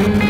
you.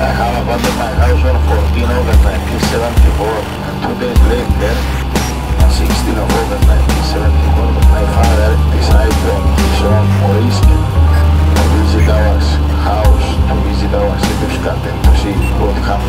I have abandoned my house on 14 August 1974. and Two days later, on 16 August 1974, my father decided to ambition Maurice to visit our house, to visit our circus cat and to see what happened.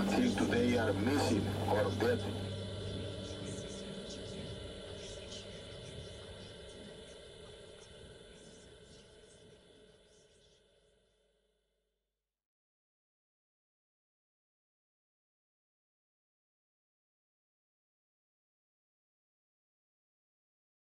Until today are missing or dead.